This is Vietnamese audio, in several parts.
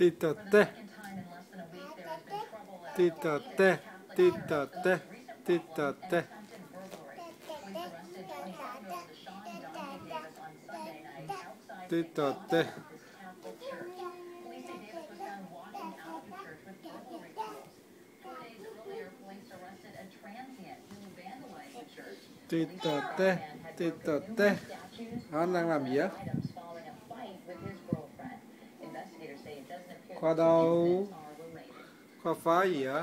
Tita-te. Tita-te. Tita-te. Tita-te. Tita-te. Tita-te. Tita-te. tita te, tita te, tita te. Qua đâu? qua phá gì vậy?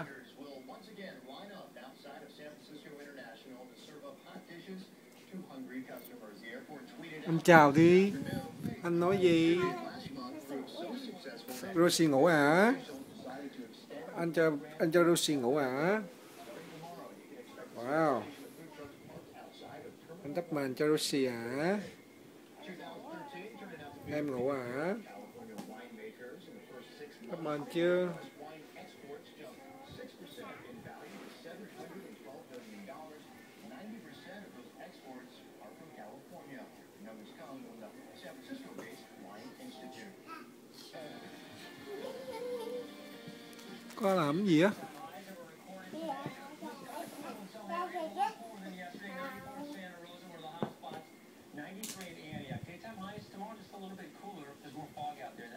Anh chào đi. Anh nói gì? Rosie ngủ hả? Anh cho anh cho Rosie ngủ hả? Wow. Anh đắp màn cho Rosie hả? Em ngủ hả? Cảm ơn chứ. Có làm gì á? a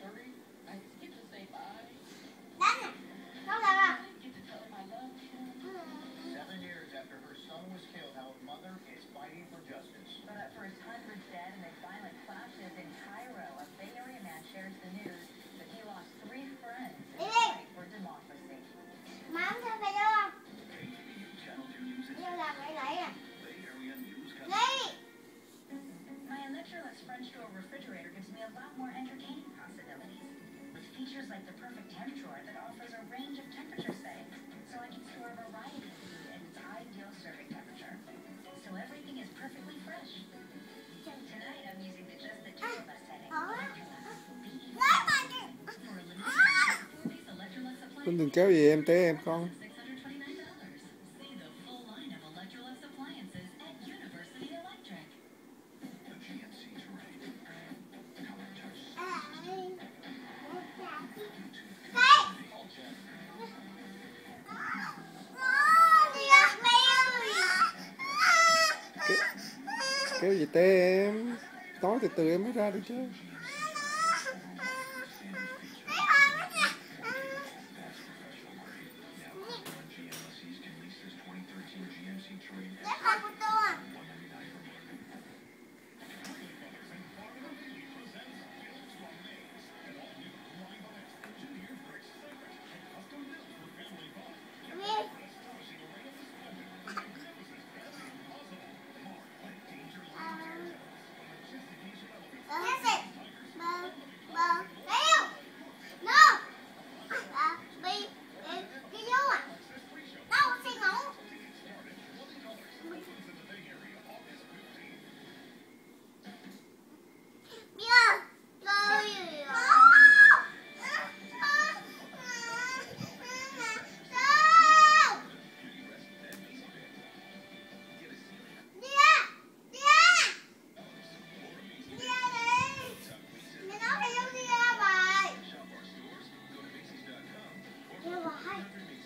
featureless French door refrigerator gives me a lot more entertaining possibilities. With features like the perfect hem drawer that offers a range of temperature settings, so I can store a variety of food at its ideal serving temperature. So everything is perfectly fresh. Tonight I'm using the just the two of us setting. Electrolux. Kéo gì em té em con. kêu gì tê em tối từ từ em mới ra được chứ Let's go. Hallelujah.